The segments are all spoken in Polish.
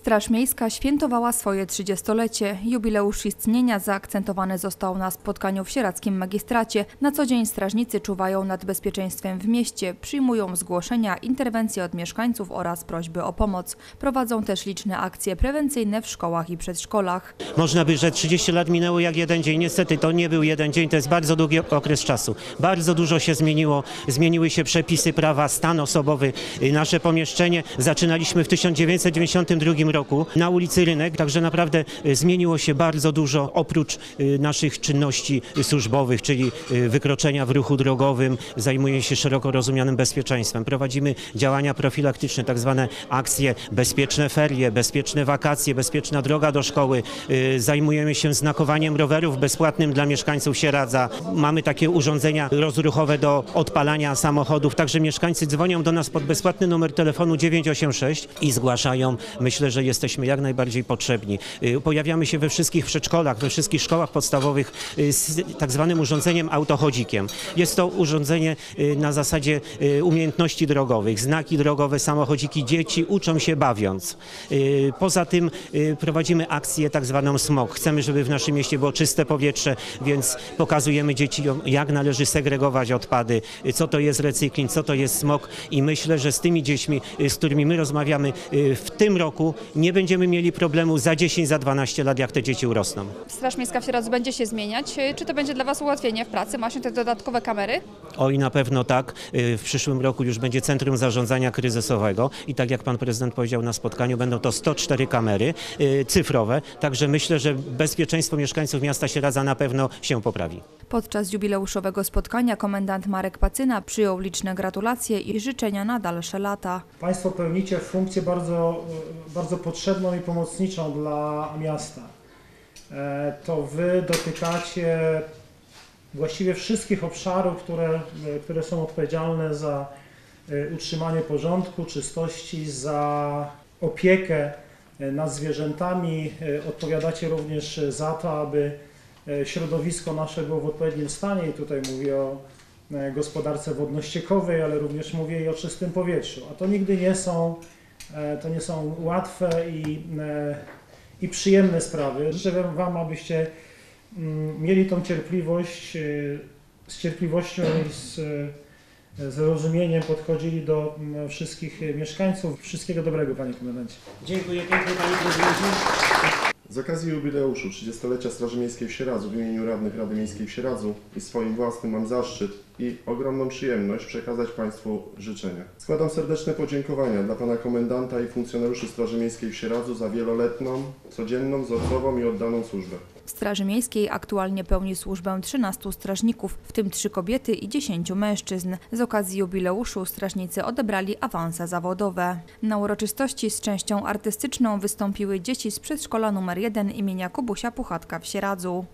Straż Miejska świętowała swoje 30-lecie. Jubileusz istnienia zaakcentowany został na spotkaniu w sieradzkim magistracie. Na co dzień strażnicy czuwają nad bezpieczeństwem w mieście, przyjmują zgłoszenia, interwencje od mieszkańców oraz prośby o pomoc. Prowadzą też liczne akcje prewencyjne w szkołach i przedszkolach. Można by, że 30 lat minęło jak jeden dzień. Niestety to nie był jeden dzień, to jest bardzo długi okres czasu. Bardzo dużo się zmieniło. Zmieniły się przepisy prawa, stan osobowy. Nasze pomieszczenie zaczynaliśmy w 1992 roku na ulicy Rynek, także naprawdę y, zmieniło się bardzo dużo oprócz y, naszych czynności służbowych, czyli y, wykroczenia w ruchu drogowym. Zajmuje się szeroko rozumianym bezpieczeństwem. Prowadzimy działania profilaktyczne, tak zwane akcje bezpieczne ferie, bezpieczne wakacje, bezpieczna droga do szkoły. Zajmujemy się znakowaniem rowerów bezpłatnym dla mieszkańców Sieradza. Mamy takie urządzenia rozruchowe do odpalania samochodów, także mieszkańcy dzwonią do nas pod bezpłatny numer telefonu 986 i zgłaszają. Myślę, że jesteśmy jak najbardziej potrzebni. Y, Pojawiamy się we wszystkich przedszkolach, we wszystkich szkołach podstawowych y, z tak zwanym urządzeniem autochodzikiem. Jest to urządzenie y, na zasadzie umiejętności drogowych, znaki drogowe, samochodziki. Dzieci uczą się bawiąc. Poza tym prowadzimy akcję tak zwaną smog. Chcemy, żeby w naszym mieście było czyste powietrze, więc pokazujemy dzieciom, jak należy segregować odpady, co to jest recykling, co to jest smog i myślę, że z tymi dziećmi, z którymi my rozmawiamy w tym roku, nie będziemy mieli problemu za 10, za 12 lat, jak te dzieci urosną. Straż Miejska w Sieradzu będzie się zmieniać. Czy to będzie dla Was ułatwienie w pracy? Ma się te dodatkowe kamery? Oj, na pewno tak. Y, W przyszłym roku już będzie Centrum Zarządzania Kryzysowego i tak jak pan prezydent powiedział na spotkaniu, będą to 104 kamery y, cyfrowe, także myślę, że bezpieczeństwo mieszkańców miasta Sieradza na pewno się poprawi. Podczas jubileuszowego spotkania komendant Marek Pacyna przyjął liczne gratulacje i życzenia na dalsze lata. Państwo pełnicie funkcję bardzo, bardzo potrzebną i pomocniczą dla miasta. E, To Wy dotykacie właściwie wszystkich obszarów, które, e, które są odpowiedzialne za e, utrzymanie porządku, czystości, za opiekę nad zwierzętami. Odpowiadacie również za to, aby środowisko nasze było w odpowiednim stanie i tutaj mówię o gospodarce wodno-ściekowej, ale również mówię i o czystym powietrzu. A to nigdy nie są, to nie są łatwe i, e, i przyjemne sprawy. Życzę Wam, abyście mm, mieli tą cierpliwość, e, z cierpliwością i z e, zrozumieniem podchodzili do mm, wszystkich mieszkańców. Wszystkiego dobrego, Panie Komendancie. Dziękuję pięknie panie prezydencie. Z okazji jubileuszu 30-lecia Straży Miejskiej w Sieradzu w imieniu radnych Rady Miejskiej w Sieradzu i swoim własnym mam zaszczyt i ogromną przyjemność przekazać Państwu życzenia. Składam serdeczne podziękowania dla Pana Komendanta i funkcjonariuszy Straży Miejskiej w Sieradzu za wieloletną, codzienną, wzorcową i oddaną służbę. W Straży Miejskiej aktualnie pełni służbę 13 strażników, w tym 3 kobiety i 10 mężczyzn. Z okazji jubileuszu strażnicy odebrali awanse zawodowe. Na uroczystości z częścią artystyczną wystąpiły dzieci z przedszkola nr 1 imienia Kubusia Puchatka w Sieradzu.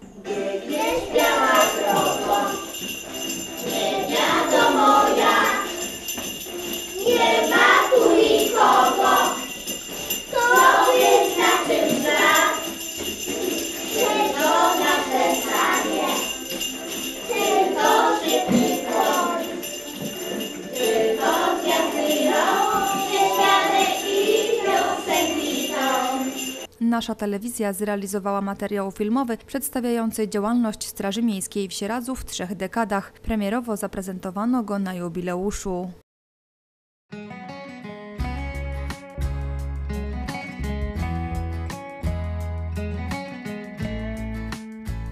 Nasza telewizja zrealizowała materiał filmowy przedstawiający działalność Straży Miejskiej w Sieradzu w trzech dekadach. Premierowo zaprezentowano go na jubileuszu.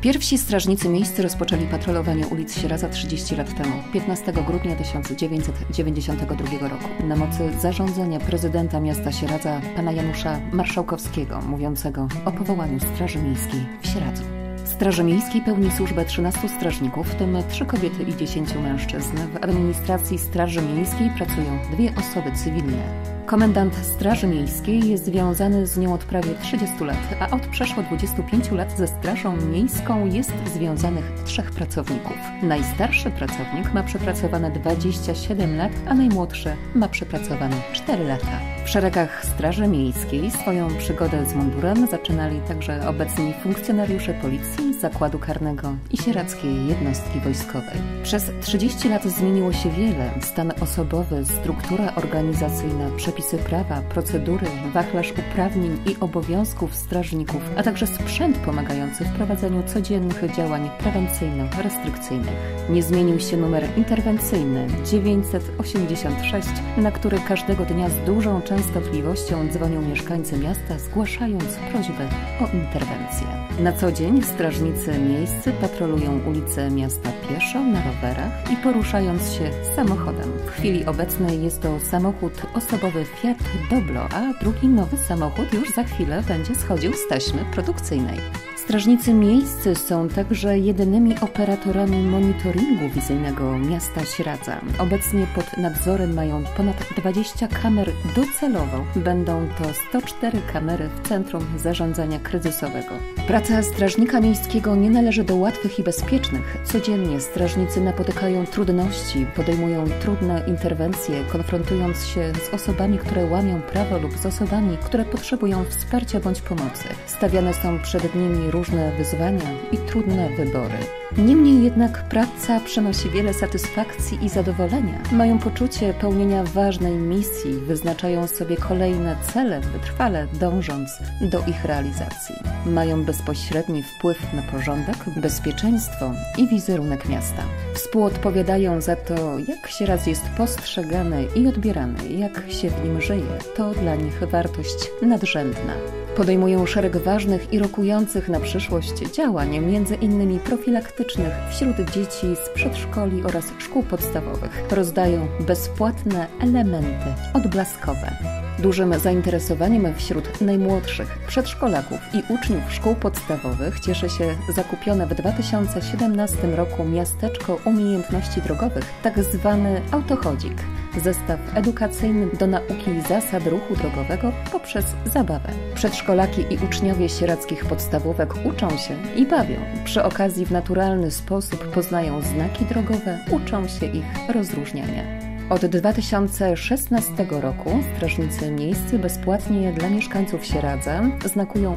Pierwsi strażnicy miejscy rozpoczęli patrolowanie ulic Sieradza 30 lat temu, 15 grudnia 1992 roku, na mocy zarządzenia prezydenta miasta Sieradza, pana Janusza Marszałkowskiego, mówiącego o powołaniu Straży Miejskiej w Sieradzu. Straży Miejskiej pełni służbę 13 strażników, w tym 3 kobiety i 10 mężczyzn. W administracji Straży Miejskiej pracują dwie osoby cywilne. Komendant Straży Miejskiej jest związany z nią od prawie 30 lat, a od przeszło 25 lat ze Strażą Miejską jest związanych trzech pracowników. Najstarszy pracownik ma przepracowane 27 lat, a najmłodszy ma przepracowane 4 lata. W szeregach Straży Miejskiej swoją przygodę z mundurem zaczynali także obecni funkcjonariusze policji, Zakładu Karnego i Sieradzkiej Jednostki Wojskowej. Przez 30 lat zmieniło się wiele. Stan osobowy, struktura organizacyjna, przepisy prawa, procedury, wachlarz uprawnień i obowiązków strażników, a także sprzęt pomagający w prowadzeniu codziennych działań prewencyjno-restrykcyjnych. Nie zmienił się numer interwencyjny 986, na który każdego dnia z dużą częstotliwością dzwonią mieszkańcy miasta, zgłaszając prośbę o interwencję. Na co dzień strażnicy miejscy patrolują ulice miasta pieszo, na rowerach i poruszając się samochodem. W chwili obecnej jest to samochód osobowy Fiat Doblo, a drugi nowy samochód już za chwilę będzie schodził z taśmy produkcyjnej. Strażnicy miejscy są także jedynymi operatorami monitoringu wizyjnego miasta Śradza. Obecnie pod nadzorem mają ponad 20 kamer docelowo. Będą to 104 kamery w Centrum Zarządzania Kryzysowego. Praca strażnika miejskiego nie należy do łatwych i bezpiecznych. Codziennie strażnicy napotykają trudności, podejmują trudne interwencje, konfrontując się z osobami, które łamią prawo lub z osobami, które potrzebują wsparcia bądź pomocy. Stawiane są przed nimi różne wyzwania i trudne wybory. Niemniej jednak praca przynosi wiele satysfakcji i zadowolenia. Mają poczucie pełnienia ważnej misji, wyznaczają sobie kolejne cele, wytrwale dążąc do ich realizacji. Mają bezpośredni wpływ na porządek, bezpieczeństwo i wizerunek miasta. Współodpowiadają za to, jak się raz jest postrzegane i odbierane, jak się w nim żyje. To dla nich wartość nadrzędna. Podejmują szereg ważnych i rokujących na przyszłość działań, innymi profilaktycznych wśród dzieci z przedszkoli oraz szkół podstawowych. Rozdają bezpłatne elementy odblaskowe. Dużym zainteresowaniem wśród najmłodszych przedszkolaków i uczniów szkół podstawowych cieszy się zakupione w 2017 roku miasteczko umiejętności drogowych, tak zwany autochodzik zestaw edukacyjny do nauki zasad ruchu drogowego poprzez zabawę. Przedszkolaki i uczniowie sieradzkich podstawówek uczą się i bawią. Przy okazji w naturalny sposób poznają znaki drogowe, uczą się ich rozróżniania. Od 2016 roku strażnicy miejscy bezpłatnie dla mieszkańców Sieradza znakują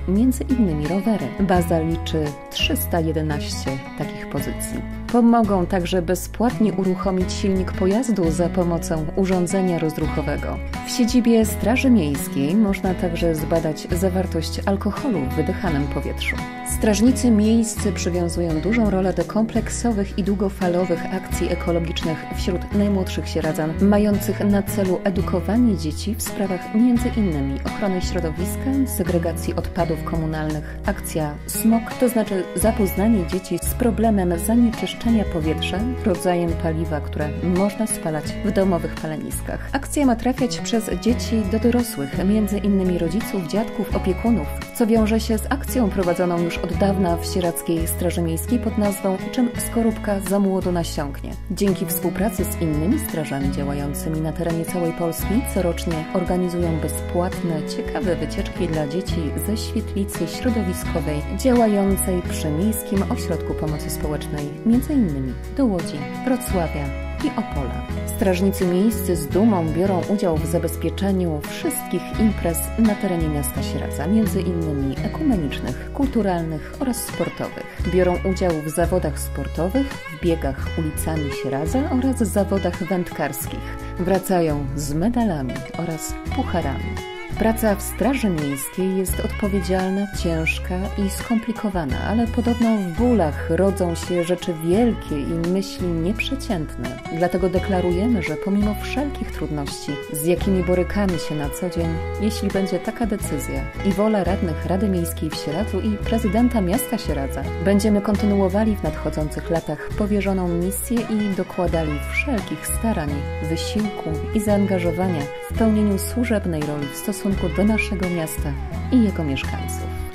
innymi rowery. Baza liczy 311 takich pozycji. Pomogą także bezpłatnie uruchomić silnik pojazdu za pomocą urządzenia rozruchowego. W siedzibie Straży Miejskiej można także zbadać zawartość alkoholu w wydychanym powietrzu. Strażnicy miejscy przywiązują dużą rolę do kompleksowych i długofalowych akcji ekologicznych wśród najmłodszych sieradzan, mających na celu edukowanie dzieci w sprawach m.in. ochrony środowiska, segregacji odpadów komunalnych, akcja SMOK, to znaczy zapoznanie dzieci z problemem zanieczyszczenia powietrza, rodzajem paliwa, które można spalać w domowych paleniskach. Akcja ma trafiać przez dzieci do dorosłych, m.in. rodziców, dziadków, opiekunów, co wiąże się z akcją prowadzoną już od dawna w Sieradzkiej Straży Miejskiej pod nazwą Czym skorupka za młodo nasiąknie. Dzięki współpracy z innymi strażami działającymi na terenie całej Polski corocznie organizują bezpłatne, ciekawe wycieczki dla dzieci ze świetlicy środowiskowej działającej przy Miejskim Ośrodku Pomocy Społecznej, m.in. do Łodzi, Wrocławia, i Opola. Strażnicy miejscy z dumą biorą udział w zabezpieczeniu wszystkich imprez na terenie miasta Sieradza, między innymi ekumenicznych, kulturalnych oraz sportowych. Biorą udział w zawodach sportowych, w biegach ulicami Sieradza oraz zawodach wędkarskich. Wracają z medalami oraz pucharami. Praca w Straży Miejskiej jest odpowiedzialna, ciężka i skomplikowana, ale podobno w bólach rodzą się rzeczy wielkie i myśli nieprzeciętne. Dlatego deklarujemy, że pomimo wszelkich trudności, z jakimi borykamy się na co dzień, jeśli będzie taka decyzja i wola radnych Rady Miejskiej w Sieradzu i prezydenta miasta Sieradza, będziemy kontynuowali w nadchodzących latach powierzoną misję i dokładali wszelkich starań, wysiłku i zaangażowania w pełnieniu służebnej roli w stosunku stosunku do naszego miasta i jego mieszkańców.